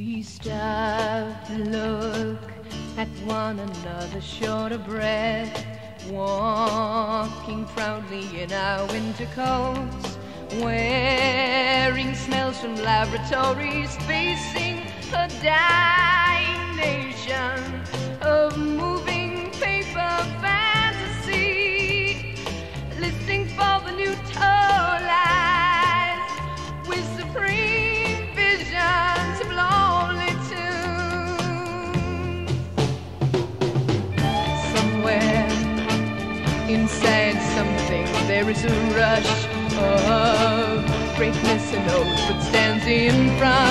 We stop to look at one another, short of breath, walking proudly in our winter coats, wearing smells from laboratories, facing a dying nation inside something. There is a rush of greatness and hope that stands in front